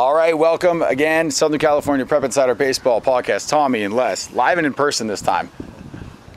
All right, welcome again, Southern California Prep Insider Baseball Podcast. Tommy and Les, live and in person this time.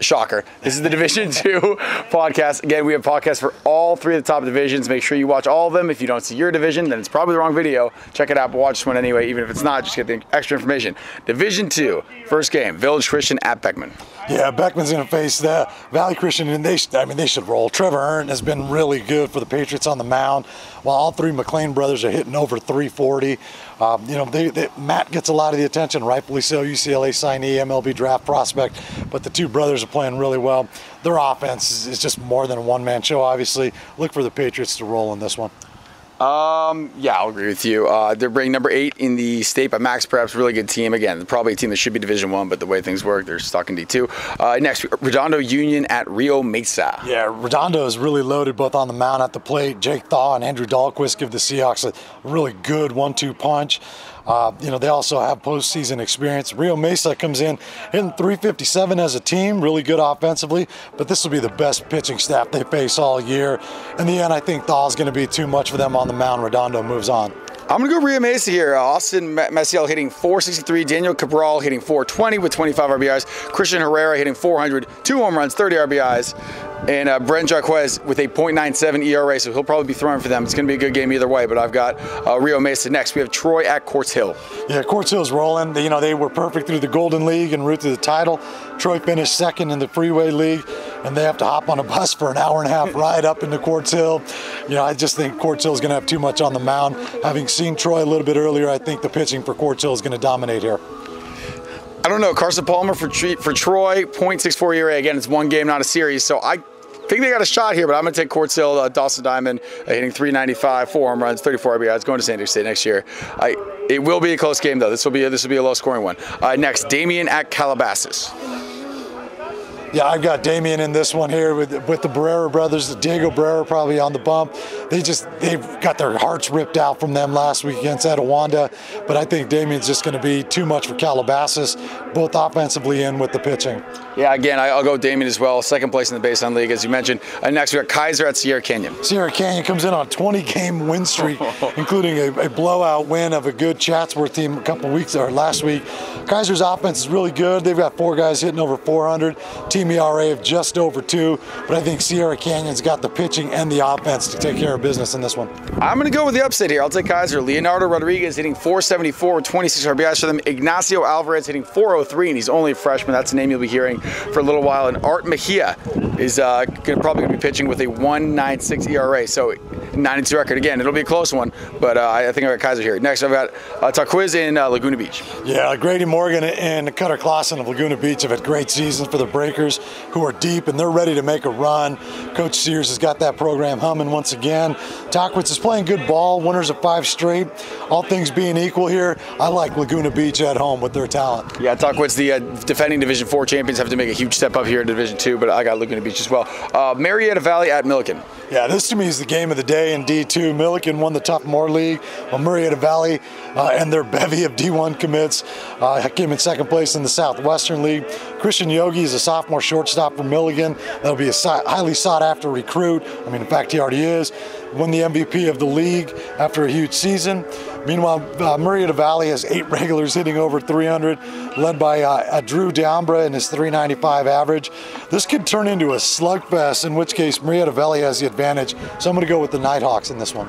Shocker. This is the Division Two podcast. Again, we have podcasts for all three of the top divisions. Make sure you watch all of them. If you don't see your division, then it's probably the wrong video. Check it out, but watch this one anyway. Even if it's not, just get the extra information. Division Two, first game, Village Christian at Beckman. Yeah, Beckman's going to face the Valley Christian, and they, I mean, they should roll. Trevor Earn has been really good for the Patriots on the mound, while all three McLean brothers are hitting over 340. Um, you know, they, they, Matt gets a lot of the attention, rightfully so. UCLA signee, MLB draft prospect, but the two brothers are playing really well. Their offense is, is just more than a one-man show. Obviously, look for the Patriots to roll in this one. Um, yeah, I'll agree with you. Uh, they're bringing number eight in the state by Max Preps. Really good team. Again, probably a team that should be Division One, but the way things work, they're stuck in D two. Uh, next, Redondo Union at Rio Mesa. Yeah, Redondo is really loaded both on the mound at the plate. Jake Thaw and Andrew Dahlquist give the Seahawks a really good one-two punch. Uh, you know, they also have postseason experience. Rio Mesa comes in hitting 357 as a team, really good offensively, but this will be the best pitching staff they face all year. In the end, I think Thaw's going to be too much for them on the mound. Redondo moves on. I'm going to go Rio Mesa here. Austin Maciel hitting 463, Daniel Cabral hitting 420 with 25 RBIs, Christian Herrera hitting 400, two home runs, 30 RBIs, and uh, Brent with a .97 ERA, so he'll probably be throwing for them. It's going to be a good game either way, but I've got uh, Rio Mesa next. We have Troy at Quartz Hill. Yeah, Quartz Hill's rolling. You know, they were perfect through the Golden League and route to the title. Troy finished second in the Freeway League, and they have to hop on a bus for an hour and a half ride up into Quartz Hill. You know, I just think Quartz is going to have too much on the mound. Having seen Troy a little bit earlier, I think the pitching for Quartz is going to dominate here. I don't know. Carson Palmer for for Troy, .64 ERA. Again, it's one game, not a series. So I think they got a shot here, but I'm going to take Quartz uh, Dawson Diamond, uh, hitting 395, four home runs, 34 RBIs, going to San Diego State next year. I, it will be a close game though. This will be a, this will be a low scoring one. Uh, next, Damien at Calabasas. Yeah, I've got Damien in this one here with with the Barrera brothers. Diego Barrera probably on the bump. They just they've got their hearts ripped out from them last week against Etiwanda. But I think Damien's just going to be too much for Calabasas, both offensively and with the pitching. Yeah, again, I'll go Damien as well. Second place in the Baseline League, as you mentioned. And next we got Kaiser at Sierra Canyon. Sierra Canyon comes in on 20 game win streak, including a, a, blowout win of a good Chatsworth team a couple weeks or last week. Kaiser's offense is really good. They've got four guys hitting over 400. Team ERA of just over two, but I think Sierra Canyon's got the pitching and the offense to take care of business in this one. I'm going to go with the upset here. I'll take Kaiser. Leonardo Rodriguez hitting 474 with 26 RBIs for them. Ignacio Alvarez hitting 403, and he's only a freshman. That's a name you'll be hearing for a little while. And Art Mejia is uh, gonna, probably going to be pitching with a 196 ERA. So 92 record. Again, it'll be a close one, but uh, I think I've got Kaiser here. Next, I've got uh, Tahquitz in uh, Laguna Beach. Yeah, Grady Morgan and Cutter Clausen of Laguna Beach have had great seasons for the Breakers, who are deep and they're ready to make a run. Coach Sears has got that program humming once again. Tahquitz is playing good ball, winners of five straight. All things being equal here, I like Laguna Beach at home with their talent. Yeah, Tahquitz, the uh, defending Division Four champions, have to make a huge step up here in Division Two, but I got Laguna Beach as well. Uh, Murrieta Valley at Millikan. Yeah, this to me is the game of the day in D2. Millikan won the Tough Moore League, while Murrieta Valley uh, and their bevy of D1 commits uh, came in second place in the Southwestern League. Christian Yogi is a sophomore shortstop for Millikan. That'll be a highly sought after recruit. I mean, in fact, he already is. Won the MVP of the league after a huge season. Meanwhile, uh, Murrieta Valley has eight regulars hitting over 300, led by uh, Drew Deambra and his 395 average. This could turn into a slugfest, in which case Murrieta Valley has the advantage. So I'm going to go with the Nighthawks in this one.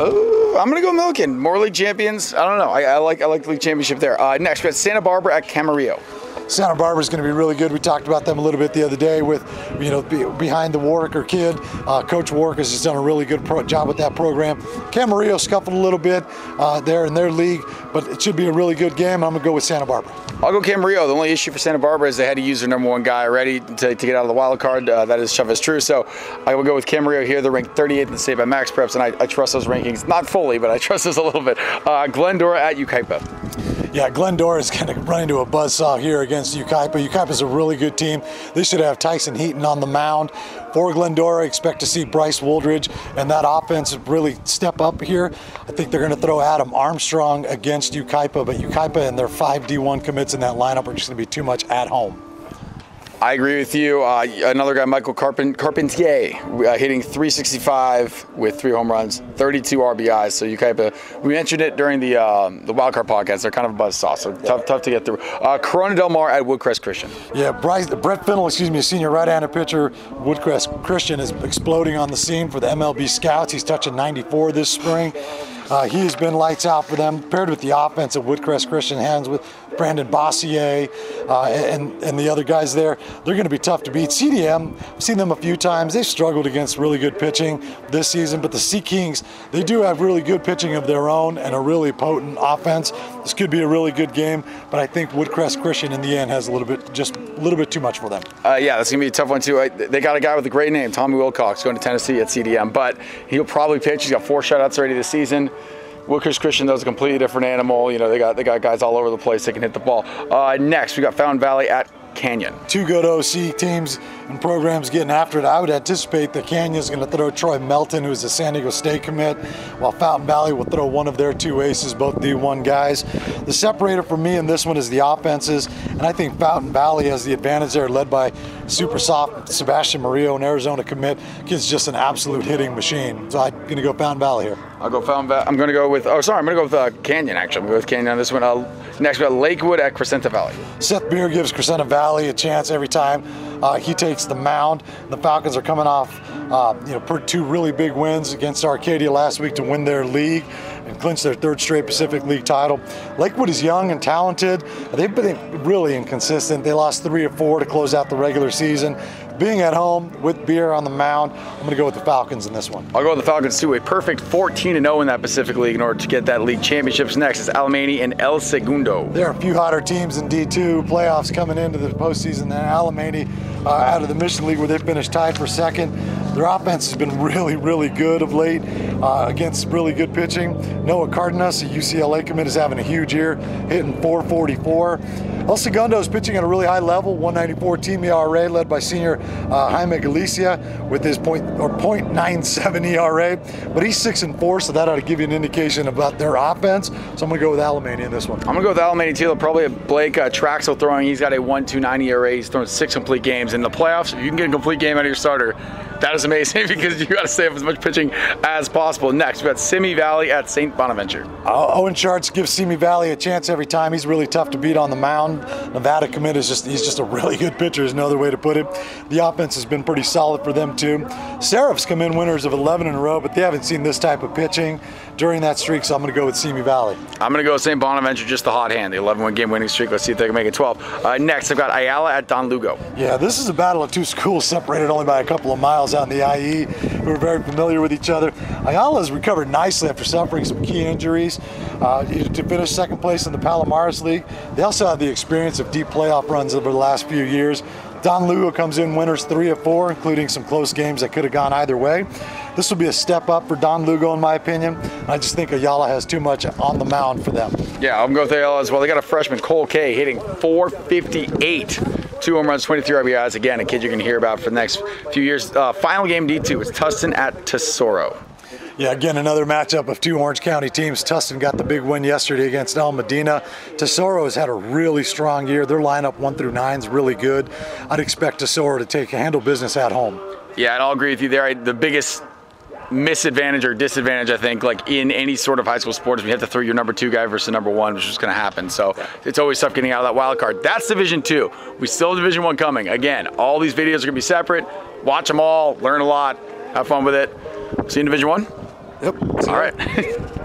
Oh, I'm gonna go Millikan. Moore league champions. I don't know. I, I like I like the league championship there. Uh, next, we have Santa Barbara at Camarillo. Santa Barbara is going to be really good. We talked about them a little bit the other day with, you know, behind the Warwicker kid. Uh, Coach Warwick has done a really good job with that program. Camarillo scuffled a little bit uh, there in their league, but it should be a really good game. I'm going to go with Santa Barbara. I'll go Camarillo. The only issue for Santa Barbara is they had to use their number one guy already to, to get out of the wild card. Uh, that is Chavez True. So I will go with Camarillo here. They're ranked 38th in the state by Max Preps, and I, I, trust those rankings. Not fully, but I trust those a little bit. Uh, Glendora at Yucaipa yeah, Glendora is going to run into a buzzsaw here against. Yucaipa is a really good team. They should have Tyson Heaton on the mound. For Glendora, expect to see Bryce Woldridge and that offense really step up here. I think they're going to throw Adam Armstrong against Yucaipa, but Yucaipa and their five D1 commits in that lineup are just going to be too much at home. I agree with you. Uh, another guy, Michael Carpen- Carpentier, uh, hitting 365 with three home runs, 32 RBIs. So you kind of we mentioned it during the um, the wildcard podcast. They're kind of a buzz saw, so tough tough to get through. Uh, Corona Del Mar at Woodcrest Christian. Yeah, Bryce, Brett Fennell, excuse me, a senior right-handed pitcher, Woodcrest Christian is exploding on the scene for the MLB scouts. He's touching 94 this spring. Uh, he has been lights out for them, paired with the offense of Woodcrest Christian hands with Brandon Bossier uh, and, and the other guys there. They're going to be tough to beat. CDM, I've seen them a few times. They've struggled against really good pitching this season, but the Sea Kings, they do have really good pitching of their own and a really potent offense. This could be a really good game, but I think Woodcrest Christian in the end has a little bit, just a little bit too much for them. Uh, yeah, that's going to be a tough one, too. I, they got a guy with a great name, Tommy Wilcox, going to Tennessee at CDM, but he'll probably pitch. He's got four shutouts already this season. Woodcrest Christian is a completely different animal. You know, they got they got guys all over the place. They can hit the ball. Uh, next, we got Fountain Valley at Canyon. Two good OC teams and programs getting after it. I would anticipate that Canyon's going to throw Troy Melton, who's a San Diego State commit, while Fountain Valley will throw one of their two aces, both D1 guys. The separator for me in this one is the offenses, and I think Fountain Valley has the advantage there, led by super soft Sebastian Murillo, an Arizona commit. Kid's just an absolute hitting machine. So I'm going to go Fountain Valley here. I'll go Fountain Valley. I'm going to go with, oh, sorry, I'm going to go with uh, Canyon, actually. I'm going to go with Canyon on this one. Uh, next, we got Lakewood at Crescenta Valley. Seth Beer gives Crescenta Valley a chance every time uh, he takes the mound. The Falcons are coming off, uh, you know, two really big wins against Arcadia last week to win their league and clinch their third straight Pacific League title. Lakewood is young and talented. They've been really inconsistent. They lost three or four to close out the regular season being at home with beer on the mound, I'm going to go with the Falcons in this one. I'll go with the Falcons too. A perfect 14 0 in that Pacific League in order to get that league championships. Next is Alemany and El Segundo. There are a few hotter teams in D2 playoffs coming into the postseason than Alemany uh, out of the Mission League where they finished tied for second. Their offense has been really, really good of late uh, against really good pitching. Noah Cardenas, a UCLA commit, is having a huge year, hitting 444. El Segundo is pitching at a really high level, 194 team ERA, led by senior uh, Jaime Galicia with his point or .97 ERA. But he's six and four, so that ought to give you an indication about their offense. So I'm going to go with Alemany in this one. I'm going to go with Alemany too. Probably a Blake uh, Traxel throwing. He's got a 1.29 ERA. He's thrown six complete games in the playoffs. If you can get a complete game out of your starter, that is amazing because you got to save as much pitching as possible. Next, we've got Simi Valley at St. Bonaventure. Uh, Owen Charts gives Simi Valley a chance every time. He's really tough to beat on the mound. Nevada commit is just he's just a really good pitcher. Is another way to put it. The offense has been pretty solid for them too. Seraphs come in winners of 11 in a row, but they haven't seen this type of pitching during that streak. So I'm going to go with Simi Valley. I'm going to go with St. Bonaventure, just the hot hand, the 11-1 game winning streak. Let's see if they can make it 12. Uh, next, I've got Ayala at Don Lugo. Yeah, this is a battle of two schools separated only by a couple of miles out in the IE. We're very familiar with each other. Ayala has recovered nicely after suffering some key injuries uh, to finish second place in the Palomares League. They also have the experience of deep playoff runs over the last few years. Don Lugo comes in winners three of four, including some close games that could have gone either way. This will be a step up for Don Lugo, in my opinion. I just think Ayala has too much on the mound for them. Yeah, I'm going with Ayala as well. They got a freshman, Cole K, hitting 458 two home runs, 23 RBIs. Again, a kid you're going to hear about for the next few years. Uh, final game D2 is Tustin at Tesoro. Yeah, again, another matchup of two Orange County teams. Tustin got the big win yesterday against El Modena. Tesoro has had a really strong year. Their lineup one through nine is really good. I'd expect Tesoro to take handle business at home. Yeah, and I'll agree with you there. The biggest misadvantage or disadvantage, I think, like in any sort of high school sport, is we have to throw your number two guy versus number one, which is going to happen. So it's always tough getting out of that wild card. That's Division Two. We still have Division One coming. Again, all these videos are going to be separate. Watch them all, learn a lot, have fun with it. See you in Division One. Yep. All right.